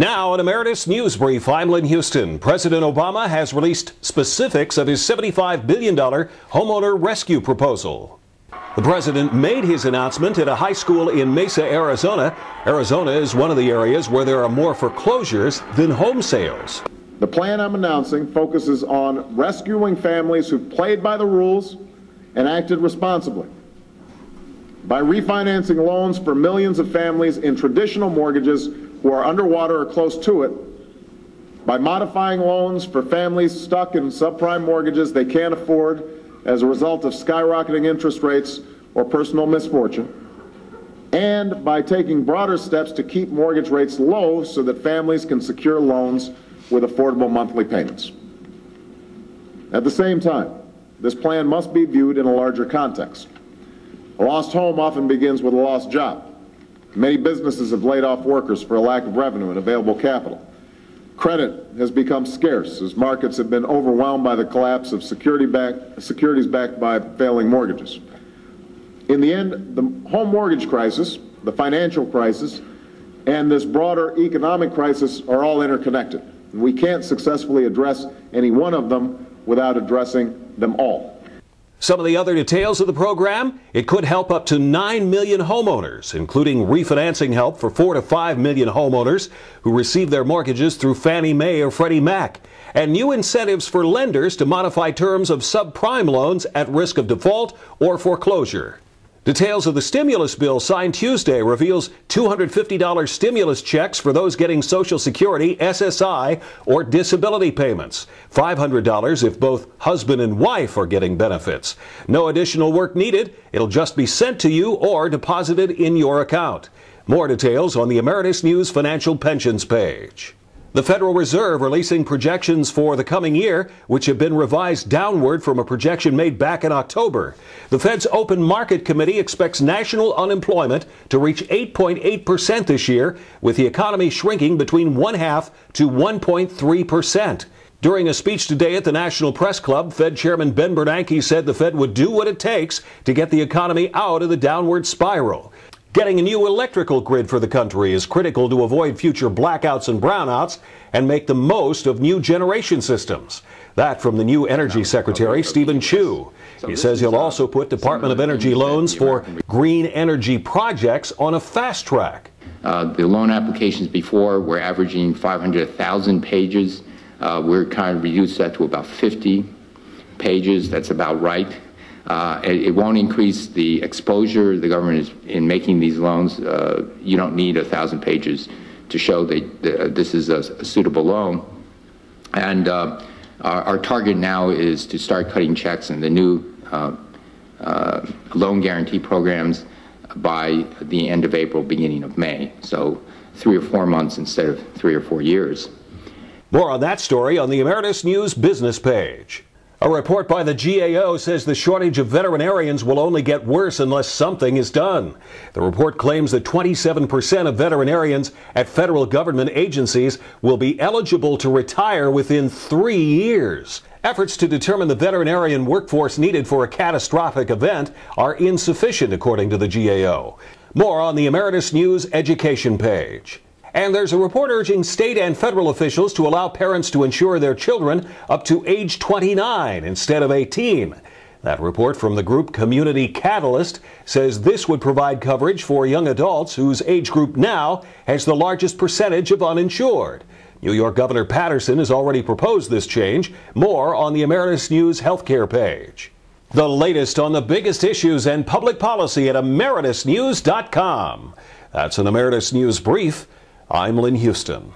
Now, an Emeritus News Brief, I'm Lynn Huston. President Obama has released specifics of his $75 billion homeowner rescue proposal. The president made his announcement at a high school in Mesa, Arizona. Arizona is one of the areas where there are more foreclosures than home sales. The plan I'm announcing focuses on rescuing families who played by the rules and acted responsibly. By refinancing loans for millions of families in traditional mortgages who are underwater or close to it, by modifying loans for families stuck in subprime mortgages they can't afford as a result of skyrocketing interest rates or personal misfortune, and by taking broader steps to keep mortgage rates low so that families can secure loans with affordable monthly payments. At the same time, this plan must be viewed in a larger context. A lost home often begins with a lost job. Many businesses have laid off workers for a lack of revenue and available capital. Credit has become scarce as markets have been overwhelmed by the collapse of security back, securities backed by failing mortgages. In the end, the home mortgage crisis, the financial crisis, and this broader economic crisis are all interconnected. We can't successfully address any one of them without addressing them all. Some of the other details of the program it could help up to 9 million homeowners, including refinancing help for 4 to 5 million homeowners who receive their mortgages through Fannie Mae or Freddie Mac, and new incentives for lenders to modify terms of subprime loans at risk of default or foreclosure. Details of the stimulus bill signed Tuesday reveals $250 stimulus checks for those getting Social Security, SSI, or disability payments. $500 if both husband and wife are getting benefits. No additional work needed. It'll just be sent to you or deposited in your account. More details on the Emeritus News Financial Pensions page. The Federal Reserve releasing projections for the coming year, which have been revised downward from a projection made back in October. The Fed's Open Market Committee expects national unemployment to reach 8.8% this year, with the economy shrinking between one half to 1.3%. During a speech today at the National Press Club, Fed Chairman Ben Bernanke said the Fed would do what it takes to get the economy out of the downward spiral. Getting a new electrical grid for the country is critical to avoid future blackouts and brownouts and make the most of new generation systems. That from the new Energy Secretary, Steven Chu. He says he'll also put Department of Energy loans for green energy projects on a fast track. Uh, the loan applications before were averaging 500,000 pages. Uh, we're kind of reduced that to about 50 pages. That's about right. Uh, it, it, won't increase the exposure the government is in making these loans. Uh, you don't need a thousand pages to show that, that this is a, a, suitable loan. And uh, our, our, target now is to start cutting checks in the new uh, uh, loan guarantee programs by the end of April, beginning of May. So three or four months instead of three or four years. More on that story on the Emeritus News business page. A report by the GAO says the shortage of veterinarians will only get worse unless something is done. The report claims that 27% of veterinarians at federal government agencies will be eligible to retire within three years. Efforts to determine the veterinarian workforce needed for a catastrophic event are insufficient, according to the GAO. More on the Emeritus News education page. And there's a report urging state and federal officials to allow parents to insure their children up to age 29 instead of 18. That report from the group Community Catalyst says this would provide coverage for young adults whose age group now has the largest percentage of uninsured. New York Governor Paterson has already proposed this change. More on the Emeritus News healthcare page. The latest on the biggest issues and public policy at emeritusnews.com. That's an Emeritus News brief. I'm Lynn Huston.